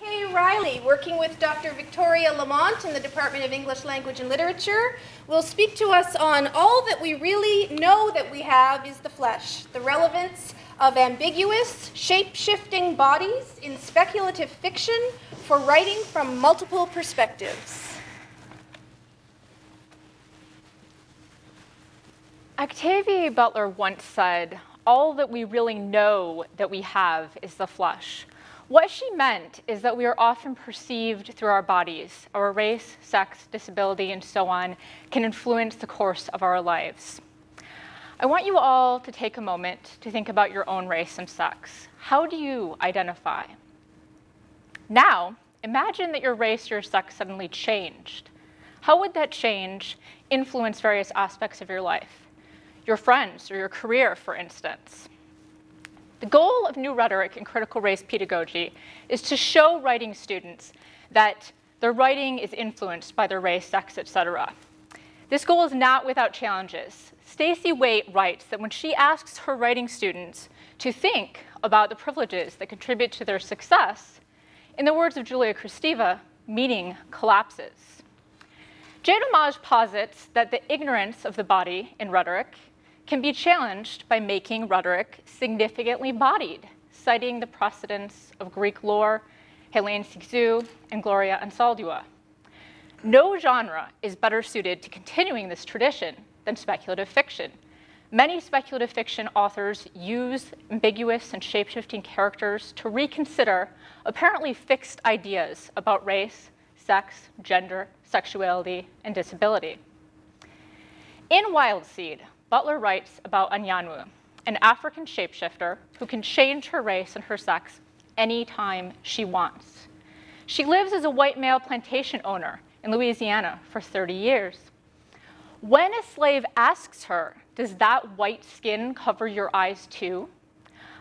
Kay Riley, working with Dr. Victoria Lamont in the Department of English Language and Literature, will speak to us on all that we really know that we have is the flesh, the relevance of ambiguous, shape-shifting bodies in speculative fiction for writing from multiple perspectives. Octavia Butler once said, all that we really know that we have is the flesh. What she meant is that we are often perceived through our bodies. Our race, sex, disability, and so on can influence the course of our lives. I want you all to take a moment to think about your own race and sex. How do you identify? Now, imagine that your race or your sex suddenly changed. How would that change influence various aspects of your life? Your friends or your career, for instance. The goal of new rhetoric in critical race pedagogy is to show writing students that their writing is influenced by their race, sex, etc. This goal is not without challenges. Stacey Waite writes that when she asks her writing students to think about the privileges that contribute to their success, in the words of Julia Kristeva, meaning collapses. Jay Dolmage posits that the ignorance of the body in rhetoric can be challenged by making rhetoric significantly bodied, citing the precedents of Greek lore, Helene Cixous, and Gloria Anzaldúa. No genre is better suited to continuing this tradition than speculative fiction. Many speculative fiction authors use ambiguous and shapeshifting characters to reconsider apparently fixed ideas about race, sex, gender, sexuality, and disability. In Wild Seed, Butler writes about Anyanwu, an African shapeshifter who can change her race and her sex anytime she wants. She lives as a white male plantation owner in Louisiana for 30 years. When a slave asks her, does that white skin cover your eyes too?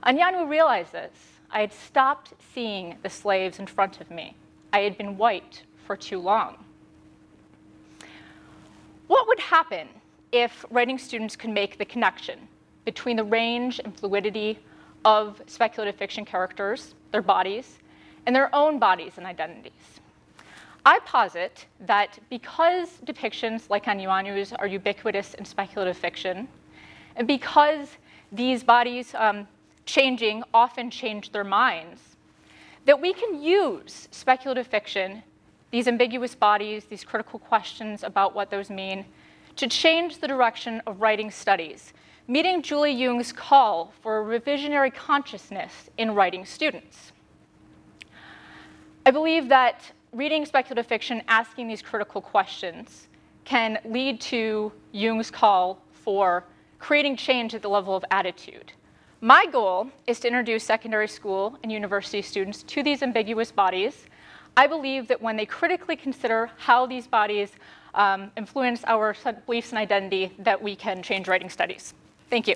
Anyanwu realizes, I had stopped seeing the slaves in front of me. I had been white for too long. What would happen if writing students could make the connection between the range and fluidity of speculative fiction characters, their bodies, and their own bodies and identities? I posit that because depictions like Anyanwu's are ubiquitous in speculative fiction, and because these bodies um, changing often change their minds, that we can use speculative fiction, these ambiguous bodies, these critical questions about what those mean, to change the direction of writing studies, meeting Julie Jung's call for a revisionary consciousness in writing students. I believe that reading speculative fiction, asking these critical questions, can lead to Jung's call for creating change at the level of attitude. My goal is to introduce secondary school and university students to these ambiguous bodies. I believe that when they critically consider how these bodies um, influence our beliefs and identity, that we can change writing studies. Thank you.